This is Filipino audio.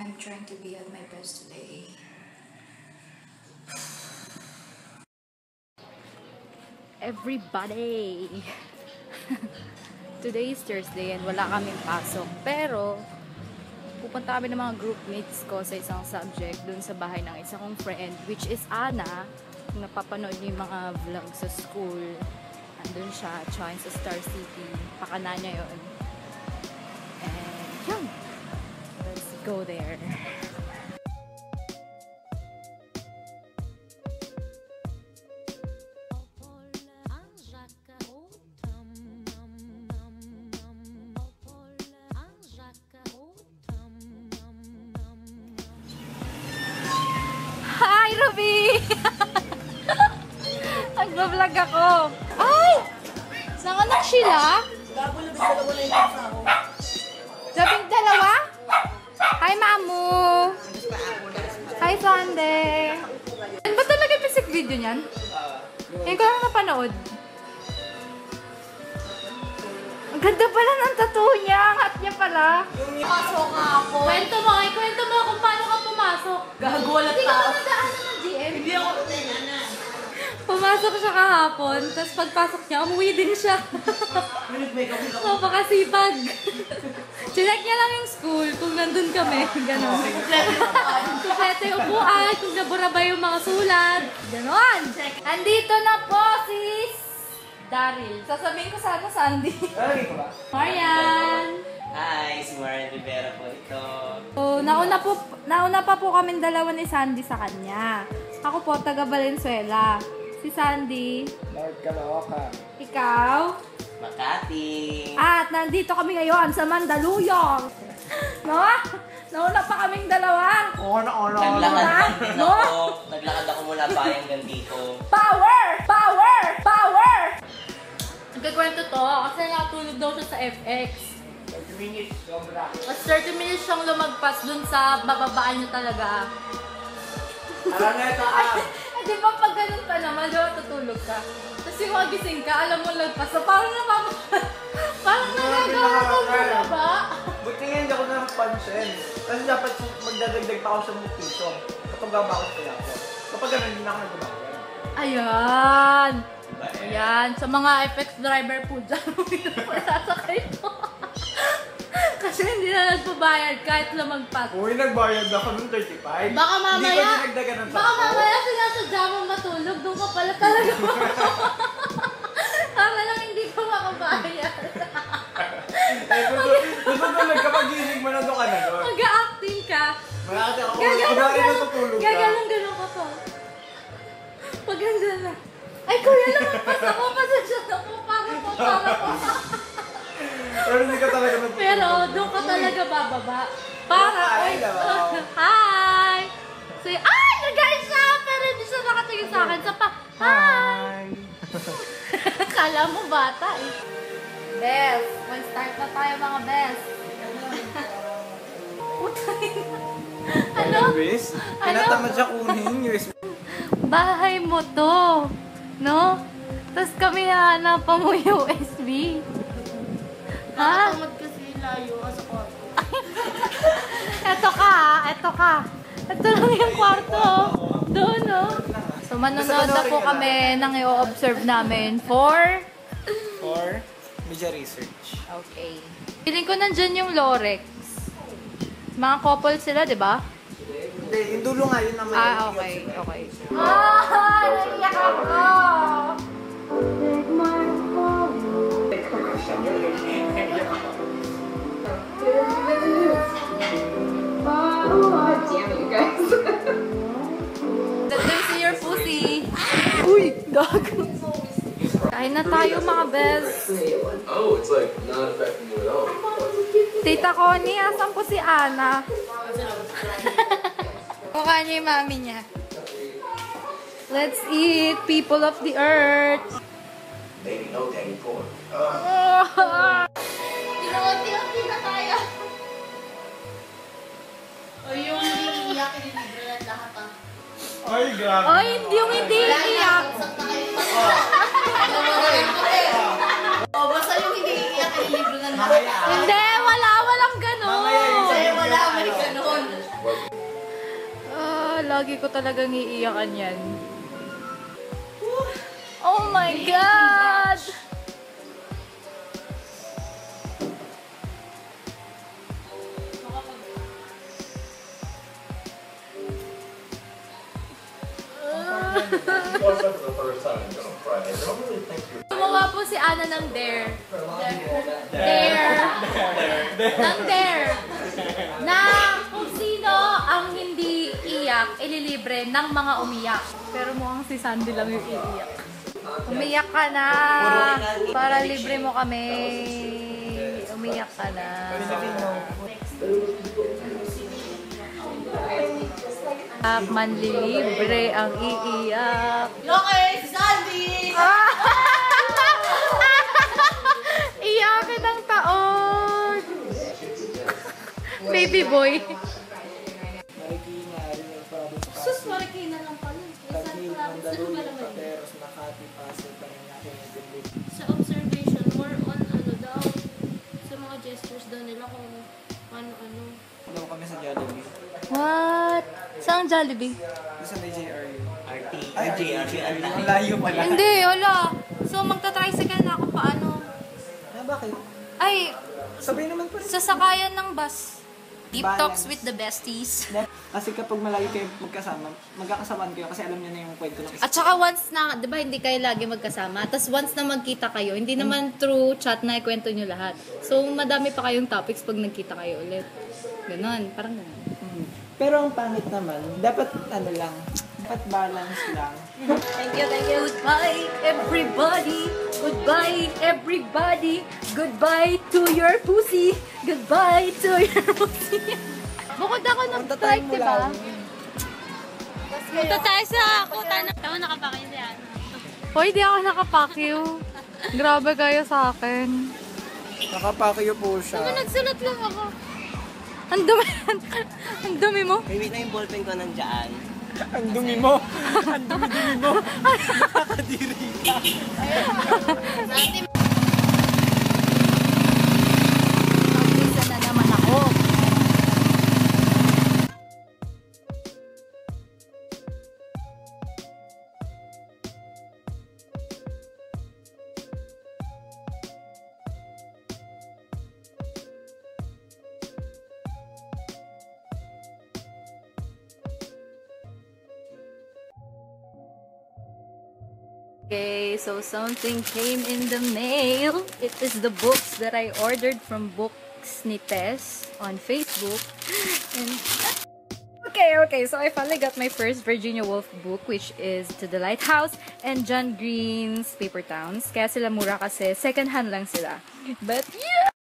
I'm trying to be at my best today. Everybody! Today is Thursday and wala kaming pasok. Pero, pupunta kami ng mga group mates ko sa isang subject dun sa bahay ng isa kong friend, which is Ana. Kung napapanood niyo yung mga vlog sa school, andun siya, tsaka sa Star City. Pakana niya yun. Go there. Hi, Ruby! Nagbablog ako. Ay! Saan na sila? Sabing dalawa? Hi, Mamu! Hi, Sunday! Ano ba talaga music video niyan? Ngayon ko lang napanood. Ang ganda pala ng tattoo niya. Ang hot niya pala. Pasok nga ako. Kwento mo, ay kwento mo kung paano ka pumasok. Gagawalat Hindi ka tao. nadaanan ng GM? Hindi ako. Pumasok siya kahapon, tapos pagpasok niya, umuwi din siya. Napakasipag. Chinek niya lang yung school kung nandun kami. Ganon. Kumpleto yung upuan, kung nabura ba yung mga sulat. Ganon. Andito na po si Daryl. Sasabihin ko sana ko ba? Marian! Hi, si Marian Rivera po ito. So, nauna, po, nauna pa po kami dalawa ni Sandy sa kanya. Ako po, taga Valenzuela. Si Sandy, North Caloocan. ikaw, Makati. At nandito kami ngayon sa Mandaluyong. No? Nauna pa kaming dalawa. Oo na, oo na, oo Naglakad din No? ako. Naglakad ako mula bayan dito. Power! Power! Power! Nagkakwento to kasi nakatulog daw siya sa FX. 30 minutes, sobra. Tapos 30 minutes siyang lumagpas dun sa bababaan niya talaga. Alam na ito, ah. Di ba pag ganun pa naman, di ba tutulog ka? Yung magising ka, alam mo lagpas. So, parang napapa... parang nagagawa ka sa baba. Buti nga hindi ako napansin. Kasi dapat magdadagdag pa ako sa piso. Kapag gaba ako sa teatro. Kapag ganun, hindi na ako nagbabayad. Ayan! Ayan, sa mga FX driver po dyan, hindi na po. Kasi hindi na nagbabayad kahit lumagpas. Uy, nagbayad ako ng 35. Baka Hindi mamaya, ko dinagdagan ng baka 10. mamaya sinasadya mo matulog, doon ka pala talaga. Tama lang hindi ko makabayad. Ay, susunod, gising mo na doon ka na doon. Mag-acting ka. Malaki ako. Gagalong, Kunwari gagalong, natutulog ka. gagalong, gagalong ka pa. Pag andyan na. Ay, kuya, lumagpas ako. Pasensya na po. Para po, para po. Pero hindi ka talaga natutulog. Pero doon ka talaga bababa. Para, Hi, ay, hi! Say, ay, nag-guys siya! Pero hindi siya nakatingin sa akin. Sa pa, hi! Kala mo bata eh. Bes, may start na tayo mga bes. Putay na. Ano? Anyways, Ano? tinatamad siya kunin USB. Bahay mo to. No? Tapos kami hahanapan mo yung USB. Ha? Tinatamad kasi layo sa kwarto. Eto ka, ha? eto ka. Ito lang yung kwarto. oh. Doon, no? So, manonood na po kami ng i-observe namin for... Or media research. Okay. Feeling ko nandyan yung Lorex. Mga couple sila, di ba? Hindi, yung dulo nga yun naman. Ah, okay. Okay. Ah, naiyak ako! Let them see your pussy. Uy, gago. Kain na tayo mga best. Oh, it's like not affecting you at all. Tita Connie, asan po si Ana? Mukha niya yung mami niya. Let's eat, people of the earth. Baby, no daddy porn. Tinawag-tinawag na tayo. Ay, grabe. Hindi yung hindi iiyak. O, basta yung hindi iiyak ay libro na naman. Mamaya. Hindi, wala, walang ganun. Mamaya yung Kaya wala, may lagi ko talagang iiyakan yan. Oh my God! Gumawa po si Ana ng Dare. Dare. Ng Dare. Na kung sino ang hindi iyak, ililibre ng mga umiyak. Pero mukhang si Sandy lang yung iiyak. Umiyak ka na. Para libre mo kami. Umiyak ka na. At manlilibre ang iiyak. Okay, si Sandy! Iyakin ng taon! Baby boy. Ano yun? Pateros, Makati, Pasig, Paranaque, Medellin. Sa observation, more on ano daw, sa mga gestures daw nila kung ano-ano. Daw kami sa Jollibee. What? Saan Jollibee? Sa may JRU. RT, Ay, RJ, ang layo pala. Hindi, wala. So, magta-tricycle na ako paano? Ah, bakit? Ay, Sabay naman pa rin. sasakayan ng bus. Deep Balance. talks with the besties. Kasi kapag malayo kayo magkasama, magkakasamaan kayo kasi alam niyo na yung kwento ng isa. At saka once na, di ba hindi kayo lagi magkasama, tapos once na magkita kayo, hindi naman through chat na ikwento nyo lahat. So, madami pa kayong topics pag nagkita kayo ulit. Ganon, parang ganon. Mhm. Pero ang pangit naman, dapat ano lang, dapat balance lang. Thank you, thank you. Goodbye, everybody. Goodbye, everybody. Goodbye to your pussy. Goodbye to your pussy. Bukod ako ng strike, di ba? mula. Punta tayo sa kuta na. Tama nakapakyo si Ana. Hoy, di ako nakapakyo. Grabe kayo sa akin. Nakapakyo po siya. Ano, nagsulat lang ako. Ang dumi, ang dumi mo. May wait na yung ballpen ko nandyan. Ang dumi mo. Ang dumi-dumi mo. Nakakadiri ka. Mag-isa Okay, so something came in the mail. It is the books that I ordered from Books ni Tess on Facebook. And okay, okay, so I finally got my first Virginia Woolf book which is To the Lighthouse and John Green's Paper Towns. Kaya sila mura kasi second hand lang sila. But yeah!